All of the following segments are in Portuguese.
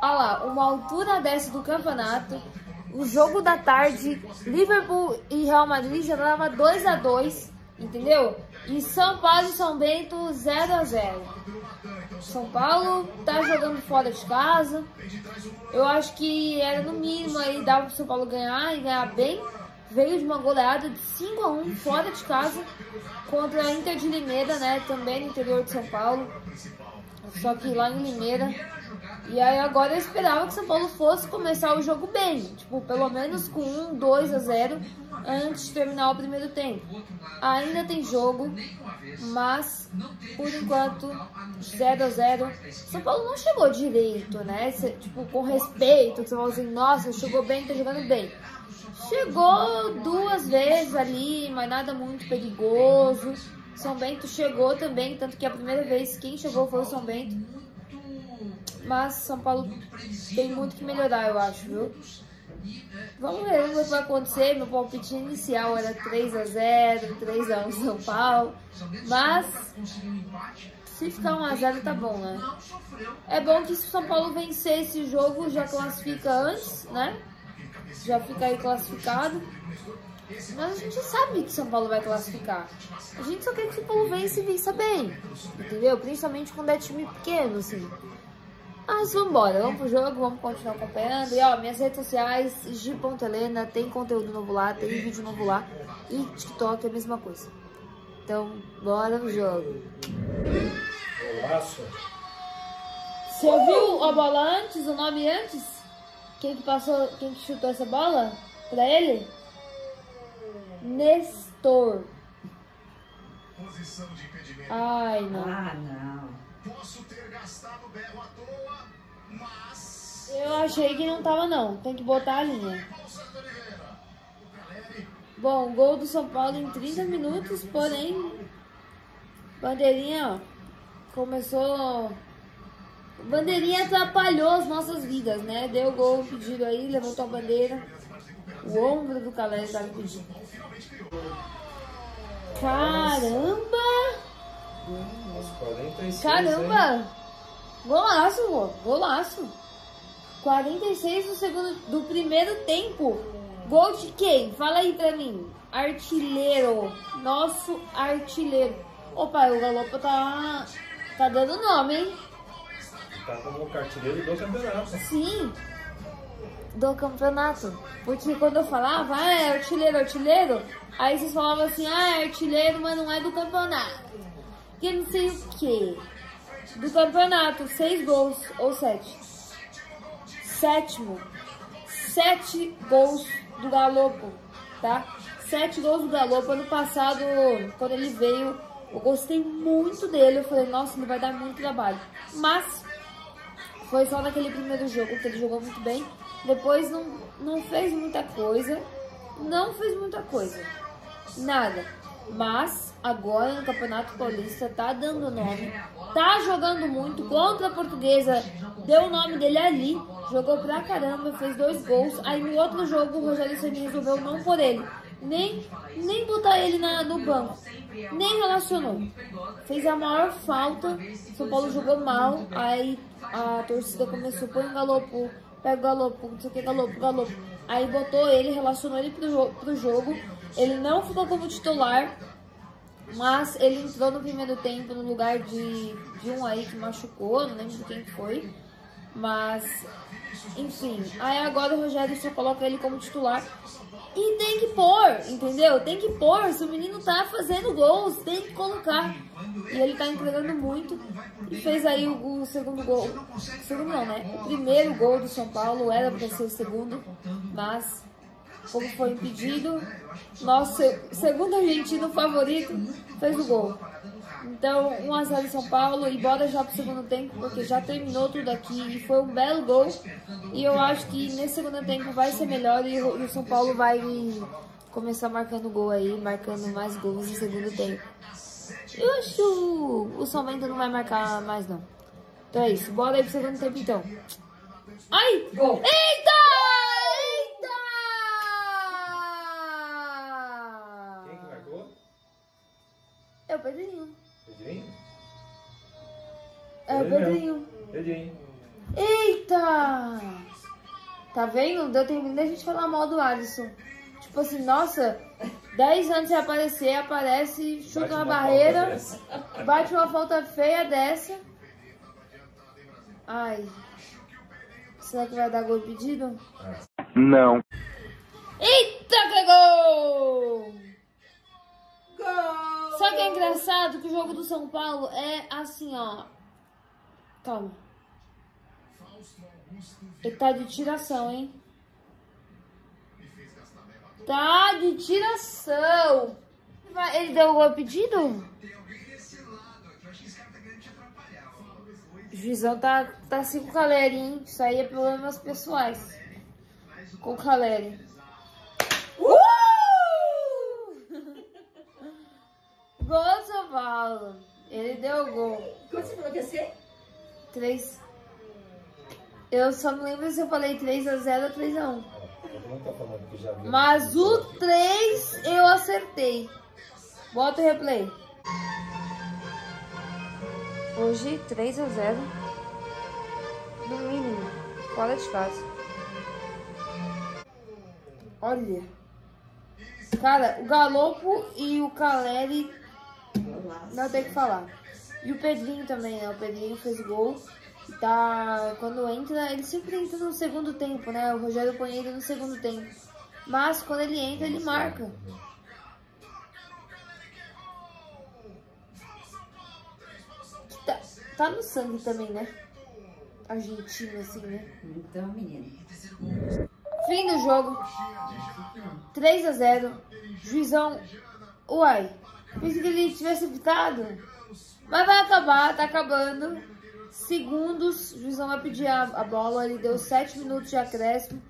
Olha lá, uma altura dessa do campeonato. O jogo da tarde, Liverpool e Real Madrid já dava 2 a 2 entendeu? E São Paulo e São Bento 0 a 0 São Paulo tá jogando fora de casa. Eu acho que era no mínimo aí, dava pro São Paulo ganhar e ganhar bem. Veio de uma goleada de 5 a 1 fora de casa contra a Inter de Limeira, né? Também no interior de São Paulo. Só que lá em Limeira e aí agora eu esperava que São Paulo fosse começar o jogo bem, tipo, pelo menos com 1, 2 a 0 antes de terminar o primeiro tempo. Ainda tem jogo, mas por enquanto 0 a 0. São Paulo não chegou direito, né? Tipo, com respeito, que você fala assim, nossa, chegou bem, tá jogando bem. Chegou duas vezes ali, mas nada muito perigoso. São Bento chegou também, tanto que a primeira vez quem chegou foi o São Bento. Mas São Paulo tem muito que melhorar, eu acho, viu? Vamos ver o que vai acontecer. Meu palpite inicial era 3x0, 3x1 São Paulo. Mas se ficar 1x0 tá bom, né? É bom que se o São Paulo vencer esse jogo, já classifica antes, né? Já fica aí classificado. Mas a gente sabe que São Paulo vai classificar. A gente só quer que o São Paulo vença e vença bem. Entendeu? Principalmente quando é time pequeno, assim. Mas vambora, vamos pro jogo, vamos continuar acompanhando. E ó, minhas redes sociais, Gi.Helena, tem conteúdo novo lá, tem vídeo novo lá. E TikTok é a mesma coisa. Então, bora pro jogo. Golaço. Você ouviu a bola antes, o nome antes? Quem que passou, quem que chutou essa bola? Pra ele? Nestor. Ai, não. Ah, não. Posso ter gastado berro à toa, mas. Eu achei que não tava não. Tem que botar a linha. Bom, gol do São Paulo em 30 minutos, porém. Bandeirinha, ó. Começou. Bandeirinha atrapalhou as nossas vidas, né? Deu gol pedido aí, levantou a bandeira. O ombro do Caleri estava pedindo. Caramba! Nossa, 46, Caramba! hein? Golaço, vô. Golaço. 46 do segundo do primeiro tempo. Gol de quem? Fala aí pra mim. Artilheiro. Nosso artilheiro. Opa, o Galopa tá tá dando nome, hein? Tá como cartilheiro do campeonato. Sim. Do campeonato. Porque quando eu falava, ah, é artilheiro, artilheiro, aí vocês falavam assim, ah, é artilheiro, mas não é do campeonato. Que não sei o que. Do campeonato, seis gols ou sete. Sétimo. Sete gols do Galopo, tá? Sete gols do Galopo. Ano passado, quando ele veio, eu gostei muito dele. Eu falei, nossa, ele vai dar muito trabalho. Mas foi só naquele primeiro jogo que ele jogou muito bem. Depois não, não fez muita coisa. Não fez muita coisa. Nada. Mas agora no Campeonato Paulista tá dando nome. Tá jogando muito contra a portuguesa. Deu o nome dele ali. Jogou pra caramba, fez dois gols. Aí no outro jogo o Rogério Ceni resolveu não por ele. Nem, nem botar ele na, no banco. Nem relacionou. Fez a maior falta. São Paulo jogou mal. Aí a torcida começou, põe galopo, pega o galopo, não sei o que, galopo, galopo. Aí botou ele, relacionou ele pro, pro jogo. Ele não ficou como titular, mas ele entrou no primeiro tempo no lugar de, de um aí que machucou, não lembro quem que foi. Mas, enfim. Aí agora o Rogério só coloca ele como titular. E tem que pôr, entendeu? Tem que pôr. Se o menino tá fazendo gols, tem que colocar. E ele tá entregando muito. E fez aí o, o segundo gol. O segundo não, né? O primeiro gol do São Paulo era pra ser o segundo. Mas, como foi impedido, nosso segundo argentino favorito fez o gol. Então, 1x0 em São Paulo e bora já pro segundo tempo, porque já terminou tudo aqui e foi um belo gol. E eu acho que nesse segundo tempo vai ser melhor e o, e o São Paulo vai começar marcando gol aí, marcando mais gols no segundo tempo. Eu acho que o, o São Bento não vai marcar mais não. Então é isso, bora aí pro segundo tempo então. Ai! Gol. Eita! Pedrinho. Pedrinho? O Ele mesmo. Pedrinho. Pedrinho. Eita! Tá vendo? Deu tempo da gente falar mal do Alisson. Tipo assim, nossa, 10 anos sem aparecer, aparece, chuta Bate uma uma barreira, bate uma falta feia dessa. Ai. Será que vai dar gol pedido? Não. Eita, que gol! Gol! Só que é engraçado que o jogo do São Paulo é assim, ó. Ele tá de tiração, hein? Tá de tiração. Ele deu o gol pedido? O juizão tá, tá assim com o Caleri, hein? Isso aí é problemas pessoais. Com o Caleri. Gol do São Paulo. Ele deu o gol. Quanto você falou que ia ser? 3. Eu só não lembro se eu falei 3x0 ou 3x1. Todo mundo tá. Mas o 3 eu acertei. Bota o replay. Hoje 3x0. No mínimo. Fora de casa. Olha. Cara, o Galopo e o Caleri não tem o que falar. E o Pedrinho também, né? O Pedrinho fez gol. E Tá, quando entra, ele sempre entra no segundo tempo, né? O Rogério põe ele no segundo tempo. Mas quando ele entra, ele marca. Que Tá, tá no sangue também, né? Argentino, assim, né? Então, menino. Fim do jogo. 3 a 0 Juizão. Uai. Pensei que ele tivesse evitado. Mas vai acabar, tá acabando. Segundos. O juizão vai pedir a, a bola. Ele deu 7 minutos de acréscimo.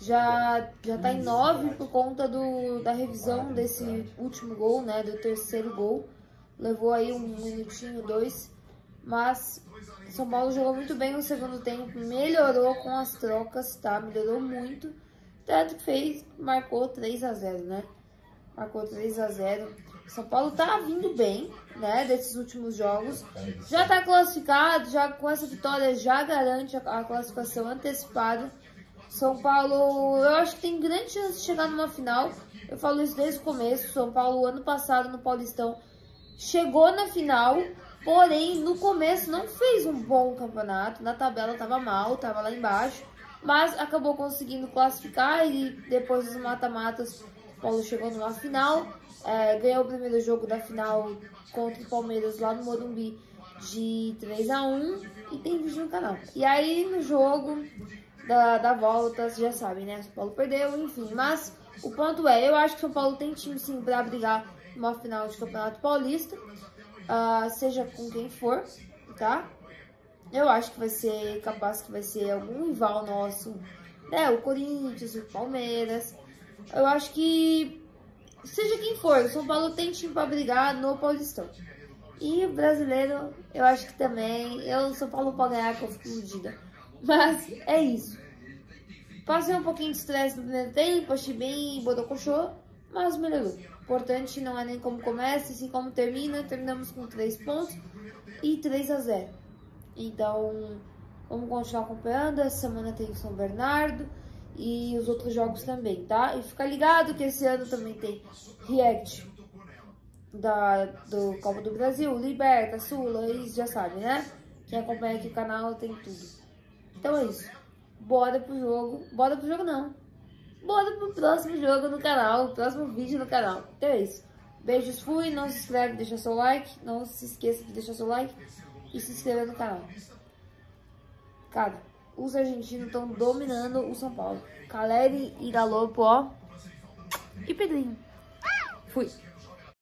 Já, já tá em 9 por conta do, da revisão desse último gol, né? Do terceiro gol. Levou aí um minutinho, dois. Mas São Paulo jogou muito bem no segundo tempo, melhorou com as trocas, tá? Melhorou muito. Tanto fez, marcou 3 a 0 né? Marcou 3 a 0 São Paulo tá vindo bem, né? Desses últimos jogos. Já tá classificado, já com essa vitória já garante a, a classificação antecipada. São Paulo, eu acho que tem grande chance de chegar numa final. Eu falo isso desde o começo. São Paulo, ano passado, no Paulistão, chegou na final, porém no começo não fez um bom campeonato. Na tabela tava mal, tava lá embaixo, mas acabou conseguindo classificar e depois dos mata-matas, o Paulo chegou numa final, é, ganhou o primeiro jogo da final contra o Palmeiras lá no Morumbi de 3 a 1 e tem vídeo no canal. E aí no jogo da, da volta, vocês já sabem, né? São Paulo perdeu, enfim. Mas o ponto é, eu acho que São Paulo tem time sim pra brigar numa final de Campeonato Paulista, ah, seja com quem for, tá? Eu acho que vai ser capaz que vai ser algum rival nosso, né? O Corinthians, o Palmeiras. Eu acho que seja quem for, o São Paulo tem time pra brigar no Paulistão. E brasileiro, eu acho que também. Eu, São Paulo pode ganhar, que eu fico iludida. Mas é isso. Passei um pouquinho de estresse no primeiro tempo, achei bem bodocochô, mas melhorou. Importante não é nem como começa, sim como termina. Terminamos com 3 pontos e 3 a 0. Então, vamos continuar acompanhando. Essa semana tem o São Bernardo e os outros jogos também, tá? E fica ligado que esse ano também tem React da, do Copa do Brasil, Liberta, Sula, e já sabe, né? Quem acompanha aqui o canal tem tudo. Então é isso. Bora pro jogo. Bora pro jogo não. Bora pro próximo jogo no canal, próximo vídeo no canal. Então é isso. Beijos, fui. Não se inscreve, deixa seu like. Não se esqueça de deixar seu like e se inscrever no canal. Cara, os argentinos estão dominando o São Paulo. Caleri e Galopo, ó. E Pedrinho. Fui.